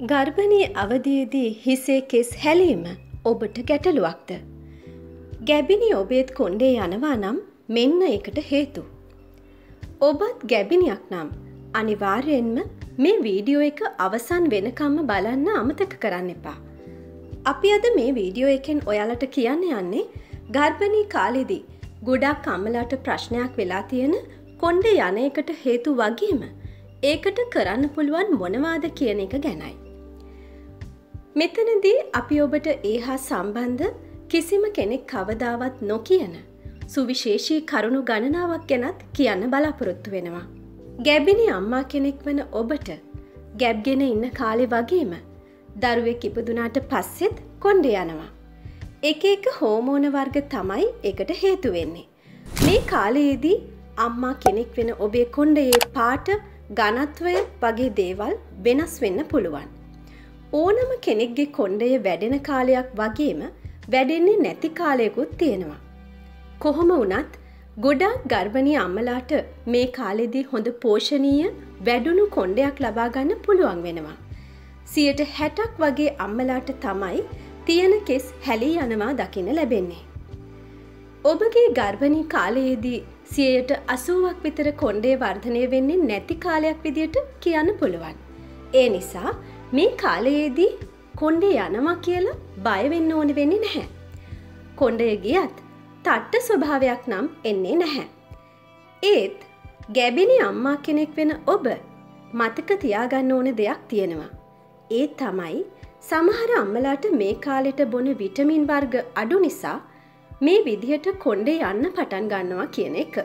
ගර්භණී අවධියේදී හිසේ කෙස් හැලීම ඔබට ගැටලුවක්ද. ගැබිනි ඔබේත් කොන්්ඩේ යනවා නම් මෙන්න එකට හේතු. ඔබත් ගැබිනියක් නම් අනිවාර්යෙන්ම මේ වීඩියෝ එක අවසන් වෙනකම්ම බලන්න අමතක කරන්න එපා. අපි අද මේ වීඩියෝ එකෙන් ඔයාලට කියන්න යන්නේ ගර්භණී කාලෙදී ගොඩක් අම්මලාට ප්‍රශ්නයක් වෙලා තියෙන කොන්්ඩ යන එකට හේතු වගේම ඒකට කරන්න පුළුවන් මොනවාද කියන එක ගැනයි. මෙතනදී අපි ඔබට ඒ හා සම්බන්ධ කිසිම කෙනෙක් කවදාවත් නොකියන සුවිශේෂී කරුණු ගණනාවක් ගැනත් කියන්න බලාපොරොත්තු වෙනවා. ගැබිනි අම්මා කෙනෙක් වන ඔබට ගැබ්ගෙන ඉන්න කාලෙ වගේම දරුවෙක් ඉපදුනාට පස්සෙත් කොන්්ඩ යනවා. එක එක හෝමෝන වර්ග තමයි එකට හේතු වෙන්නේ. මේ කාලයේදී අම්මා කෙනෙක් වෙන ඔබේ කොන්්ඩයේ පාට ගනත්වය වගේ දේවල් වෙනස් වෙන්න පුළුවන්. ඕනම කෙනෙක්ගේ කොන්්ඩය වැඩෙන කාලයක් වගේම වැඩෙන්නේ නැති කාලයකුත් තියෙනවා. කොහොම වනත් ගොඩක් ගර්භණී අම්මලාට මේ කාලෙදී හොඳ පෝෂණීය වැඩුණු කොන්්ඩයක් ලබාගන්න පුළුවන් වෙනවා. සියට හැටක් වගේ අම්මලාට තමයි තියෙන කෙස් හැලී යනවා දකින ලැබෙන්නේ. ඔබගේ ගර්භණී කාලයේදී සියයට අසුවක් විතර කොන්්ඩේ වර්ධනය වෙන්නේ නැති කාලයක් විදියට කියන්න පුළුවන්. ඒ නිසා මේ කාලයේදී කොන්්ඩේ යනවා කියලා බයවෙන්න ඕන වෙන්නේ නැහැ. කොන්්ඩය ගියත් තට්ට ස්වභාවයක් නම් එන්නේ නැහැ. ඒත් ගැබිනි අම්මා කෙනෙක් වෙන ඔබ මතක තියාගන්න ඕන දෙයක් තියෙනවා. ඒ තමයි සමහර අම්මලාට මේ කාලෙට බොන විටමින් වර්ග අඩු නිසා මේ විදිහට කොන්්ඩේ යන්න පටන් ගන්නවා කියන එක.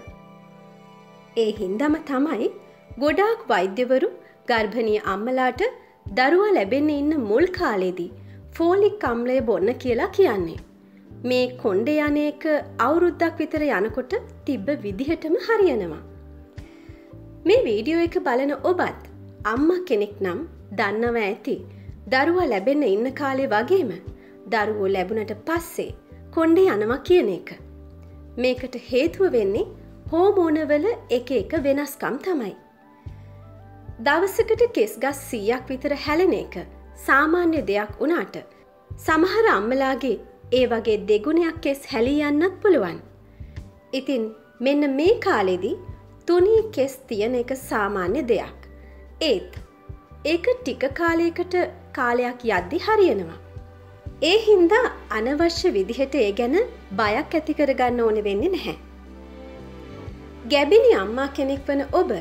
ඒ හින්දම තමයි ගොඩාක් වෛද්‍යවරු ගර්භණය අම්මලාට දරුවා ලැබෙන්න ඉන්න මුල් කාලෙදී ෆෝලික් අම්ලය බොන්න කියලා කියන්නේ. මේ කොන්්ඩ යනයක අවුරුද්දක් විතර යනකොට තිබ්බ විදිහටම හරියනවා. මේ වීඩියෝ එක බලන ඔබත් අම්ම කෙනෙක් නම් දන්නව ඇති දරුවා ලැබෙන්න ඉන්න කාලේ වගේම දරුවෝ ලැබුණට පස්සේ කොන්්ඩේ යනවා කියන එක. මේකට හේතුව වෙන්නේ හෝමෝනවල එක එක වෙනස්කම් තමයි. දවසකට කෙස් ගස් සීයක් විතර හැලෙන එක සාමාන්‍ය දෙයක් වනාට සමහර අම්මලාගේ ඒ වගේ දෙගුණයක් කෙස් හැලී යන්නත් පුළුවන්. ඉතින් මෙන්න මේ කාලෙදී තුනී කෙස් තියන එක සාමාන්‍ය දෙයක්. ඒත් ඒක ටික කාලයකට කාලයක් යද්දි හරියනවා. ඒ හින්දා අනවශ්‍ය විදිහට ඒ ගැන බයක් ඇතිකරගන්න ඕන වෙන්නේ නැහැ. ගැබිනි අම්මා කෙනෙක් වන ඔබ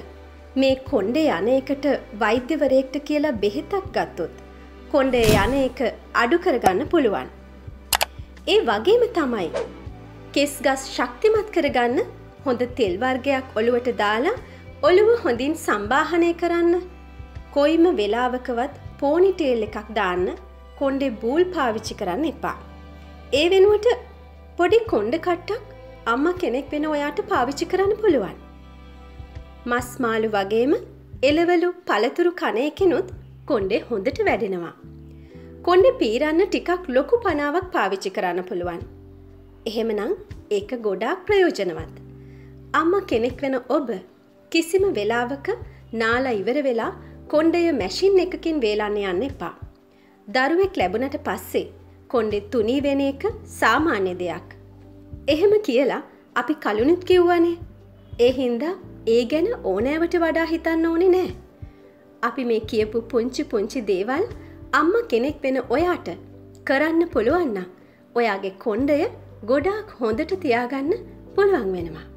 මේ කොන්්ඩේ යන එකට වෛද්‍යවරයෙක්ට කියලා බෙහෙතක් ගත්තොත් කොන්්ඩේ යන එක අඩු කරගන්න පුළුවන්. ඒ වගේම තමයි කෙස් ගස් ශක්තිමත් කරගන්න හොඳ තෙල්වර්ගයක් ඔළුවට දාලා ඔළුව හොඳින් සම්බාහනය කරන්න කොයිම වෙලාවකවත් පෝනිටේල් එකක් දාන්න කොන්්ඩෙ බූල් පාවිච්චි කරන්න එපා. ඒ වෙනුවට පොඩි කොන්්ඩ කට්ටක් අම්ම කෙනෙක් වෙන ඔයාට පාවිච්චි කරන්න පුළුවන්. මස්මාලු වගේම එලවලු පළතුරු කනයකෙනුත් කොන්්ඩේ හොඳට වැඩෙනවා. කොන්්ඩ පීරන්න ටිකක් ලොකු පනාවක් පාවිච්චි කරන්න පුළුවන්. එහෙමනං ඒක ගොඩාක් ප්‍රයෝජනවත්. අම්ම කෙනෙක් වෙන ඔබ කිසිම වෙලාවක නාලා ඉවර වෙලා කොන්්ඩය මැශින් එකකින් වේලාන්න යන්න එපා. දරුවෙක් ලැබුණට පස්සේ කොන්්ඩෙ තුනී වෙන එක සාමාන්‍ය දෙයක්. එහෙම කියලා අපි කලුනිත් කිව්වනේ. ඒ හින්දා ඒ ගැන ඕනෑවට වඩා හිතන්න ඕනෙ නෑ. අපි මේ කියපු පුංචි පුංචි දේවල් අම්ම කෙනෙක් වෙන ඔයාට කරන්න පුළුවන්න ඔයාගේ කොන්්ඩය ගොඩාක් හොඳට තියාගන්න පුළුවන් වෙනවා.